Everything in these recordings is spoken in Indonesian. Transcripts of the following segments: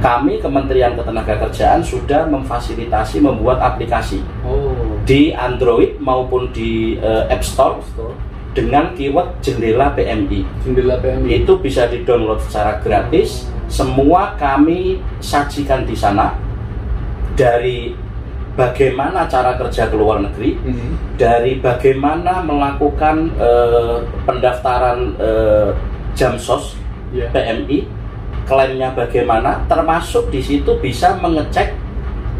kami Kementerian Ketenagakerjaan sudah memfasilitasi membuat aplikasi Oh. di Android maupun di eh, App Store Store. dengan keyword jendela PMI. Jendela PMI. Itu bisa di-download secara gratis. Semua kami sajikan di sana dari bagaimana cara kerja ke luar negeri, Mhm. dari bagaimana melakukan eh, pendaftaran eh, jamsos Iya. PMI, klaimnya bagaimana, termasuk di situ bisa mengecek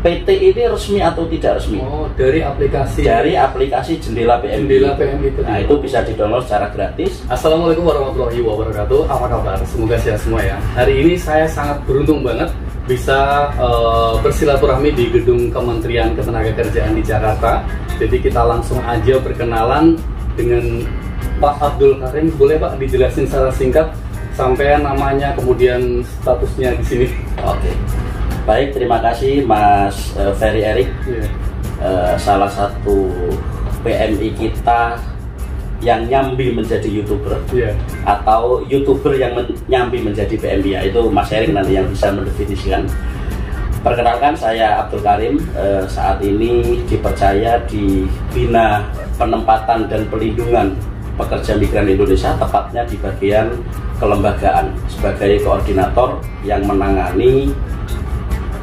PT ini resmi atau tidak resmi Oh, dari aplikasi. dari aplikasi jendela PMI. Jendela PMI itu. Nah itu bisa di-download secara gratis. Assalamualaikum warahmatullahi wabarakatuh. Apa kabar? Semoga sehat semua ya. Hari ini saya sangat beruntung banget bisa eh, bersilaturahmi di gedung Kementerian Ketenagakerjaan di Jakarta. Jadi kita langsung aja berkenalan dengan Pak Abdul Karim. Boleh Pak dijelasin secara singkat sampai namanya kemudian statusnya di sini? Oke. Baik, terima kasih Mas eh, Ferry Erik, Iya. eh, salah satu PMI kita yang nyambi menjadi youtuber Iya. atau youtuber yang men- nyambi menjadi PMI ya itu Mas Erik nanti yang bisa mendefinisikan. Perkenalkan saya Abdul Karim eh, saat ini dipercaya di bina penempatan dan pelindungan pekerja migran Indonesia tepatnya di bagian kelembagaan sebagai koordinator yang menangani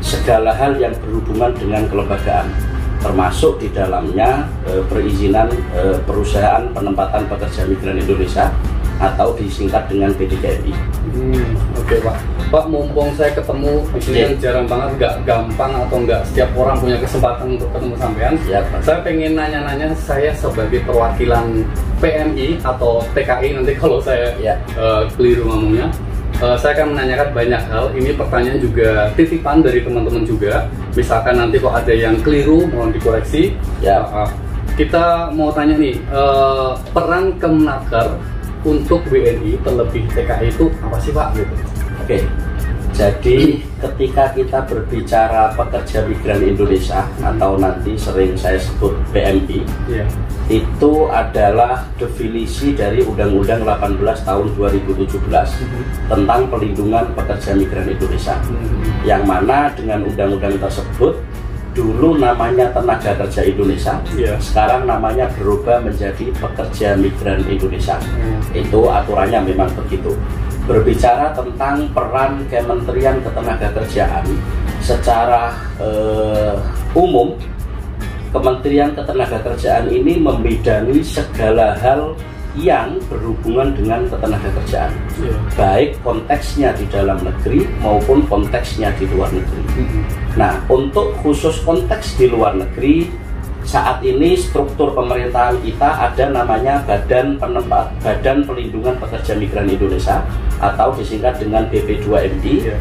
segala hal yang berhubungan dengan kelembagaan termasuk di dalamnya eh, perizinan eh, perusahaan penempatan pekerja migran Indonesia atau disingkat dengan PDKMI. Hmm, Oke Pak, Pak mumpung saya ketemu di sini kan jarang banget, nggak gampang atau nggak setiap orang punya kesempatan untuk ketemu sampean. Pak. Saya pengen nanya-nanya saya sebagai perwakilan PMI atau TKI nanti kalau saya Ya. eh, keliru ngomongnya. Eh, saya akan menanyakan banyak hal. Ini pertanyaan juga titipan dari teman-teman juga. Misalkan nanti kok ada yang keliru, mohon dikoreksi. Ya. Eh, eh, kita mau tanya nih, eh, peran Kemenaker untuk WNI terlebih TKI itu apa sih Pak? Gitu. Oke. Jadi ketika kita berbicara pekerja migran Indonesia atau nanti sering saya sebut PMI Iya. itu adalah definisi dari Undang-Undang 18 tahun 2017 tentang pelindungan pekerja migran Indonesia. Yang mana dengan undang-undang tersebut dulu namanya tenaga kerja Indonesia, Iya. sekarang namanya berubah menjadi pekerja migran Indonesia. Hmm. Itu aturannya memang begitu. Berbicara tentang peran Kementerian Ketenagakerjaan secara eh, umum, Kementerian Ketenagakerjaan ini membidangi segala hal yang berhubungan dengan ketenagakerjaan, Iya. baik konteksnya di dalam negeri maupun konteksnya di luar negeri. Mhm. Nah, untuk khusus konteks di luar negeri, saat ini struktur pemerintahan kita ada namanya Badan Penempat Badan Pelindungan Pekerja Migran Indonesia atau disingkat dengan BP2MI, Iya.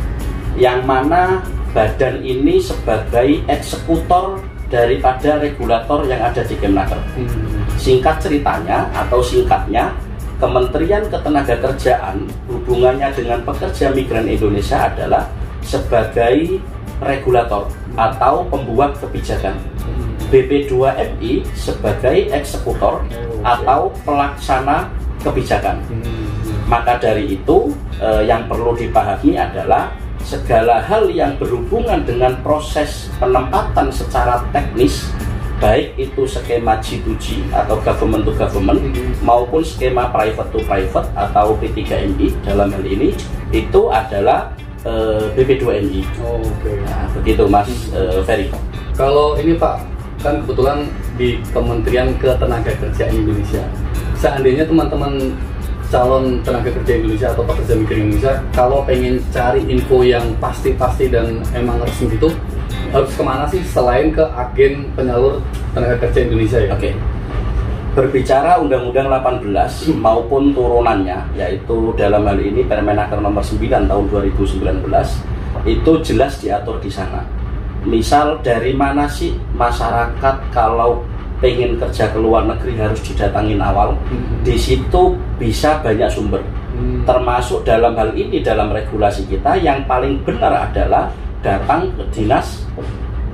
yang mana badan ini sebagai eksekutor daripada regulator yang ada di Kemnaker. Mhm. Singkat ceritanya atau singkatnya, Kementerian Ketenagakerjaan hubungannya dengan pekerja migran Indonesia adalah sebagai regulator atau pembuat kebijakan. BP2MI sebagai eksekutor atau pelaksana kebijakan. Mhm. Maka dari itu eh, yang perlu dipahami adalah segala hal yang berhubungan dengan proses penempatan secara teknis baik itu skema G2G atau government to government maupun skema private to private atau P3MI dalam hal ini itu adalah eh, BP2MI. Oh, Oke. Nah, begitu Mas eh, Ferry. Kalau ini Pak, kan kebetulan di Kementerian Ketenagakerjaan Indonesia. Seandainya teman-teman calon tenaga kerja Indonesia atau pekerja migran Indonesia, kalau pengen cari info yang pasti-pasti dan emang resmi itu, harus ke mana sih selain ke agen penyalur tenaga kerja Indonesia ya? Oke. Berbicara Undang-Undang 18 maupun turunannya, yaitu dalam hal ini Permenaker nomor 9 tahun 2019, itu jelas diatur di sana. Misal dari mana sih masyarakat kalau pengen kerja ke luar negeri harus didatangin awal, Mhm. di situ bisa banyak sumber. Hmm. Termasuk dalam hal ini dalam regulasi kita yang paling benar adalah datang ke dinas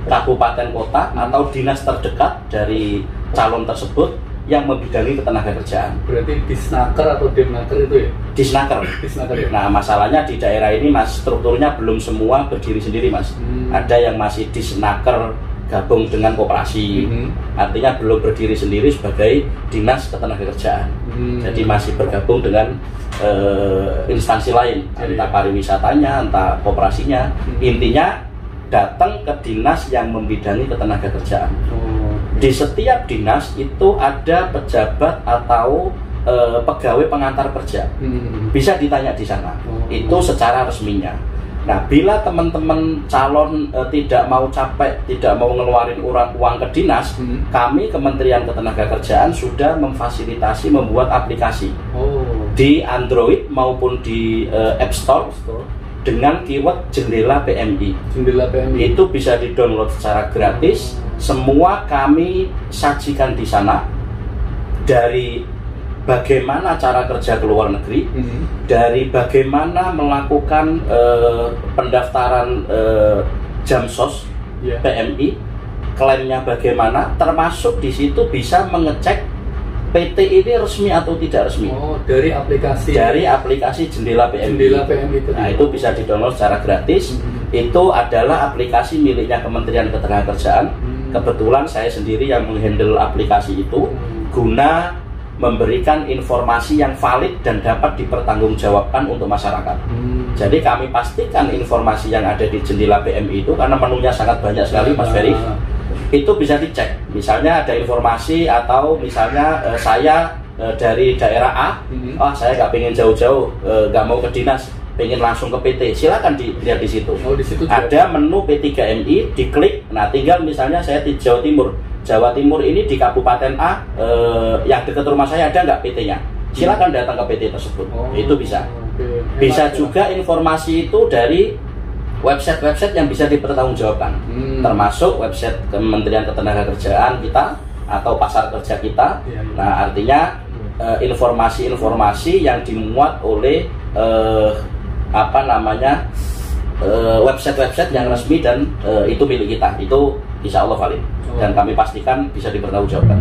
kabupaten kota atau dinas terdekat dari calon tersebut yang membidangi ketenaga kerjaan. Berarti disnaker atau demnaker itu ya? Disnaker. Disnaker ya? Nah, masalahnya di daerah ini Mas strukturnya belum semua berdiri sendiri, Mas. Hmm. Ada yang masih disnaker gabung dengan koperasi. Mhm. Artinya belum berdiri sendiri sebagai dinas ketenaga kerjaan. Hmm. Jadi masih bergabung dengan eh, instansi lain, Jadi- entah pariwisatanya, entah koperasinya. Hmm. Intinya datang ke dinas yang membidangi ketenaga kerjaan. Oh, Di setiap dinas itu ada pejabat atau eh, pegawai pengantar kerja. Hmm. Bisa ditanya di sana. Oh. Itu secara resminya. Nah, bila teman-teman calon eh, tidak mau capek, tidak mau ngeluarin uang uang ke dinas, Hmm. kami Kementerian Ketenagakerjaan sudah memfasilitasi membuat aplikasi Oh. di Android maupun di eh, App Store Store. dengan keyword jendela PMI. Jendela PMI. Itu bisa di-download secara gratis. Semua kami sajikan di sana dari bagaimana cara kerja ke luar negeri, Hmm. dari bagaimana melakukan eh, pendaftaran eh, jamsos Ya. PMI, klaimnya bagaimana, termasuk di situ bisa mengecek PT ini resmi atau tidak resmi Oh, dari aplikasi. dari aplikasi jendela PMI. Jendela PMI itu. Nah itu bisa di-download secara gratis. Hmm. Itu adalah aplikasi miliknya Kementerian Ketenagakerjaan. Hmm. Kebetulan saya sendiri yang menghandle aplikasi itu Hmm. guna memberikan informasi yang valid dan dapat dipertanggungjawabkan untuk masyarakat. Hmm. Jadi kami pastikan informasi yang ada di jendela PMI itu karena menunya sangat banyak sekali Mas Ferry Nah, itu bisa dicek. Misalnya ada informasi atau misalnya eh, saya eh, dari daerah A, Mhm. ah saya nggak pengen jauh-jauh, eh, nggak mau ke dinas, pengen langsung ke PT, silakan dilihat di situ. Oh, di situ juga. Ada menu P3MI, diklik. Nah, tinggal misalnya saya di Jawa Timur. Jawa Timur ini di Kabupaten A, eh, yang dekat rumah saya ada nggak PT-nya? Silakan datang ke PT tersebut. Oh, Itu bisa. oke. Bisa ya. juga informasi itu dari website-website yang bisa dipertanggungjawabkan Hmm. termasuk website Kementerian Ketenagakerjaan kita atau pasar kerja kita. Iya, iya. Nah, artinya eh, informasi-informasi yang dimuat oleh eh, apa namanya eh, website-website yang resmi dan eh, itu milik kita. Itu insya Allah valid dan Oh. kami pastikan bisa dipertanggungjawabkan.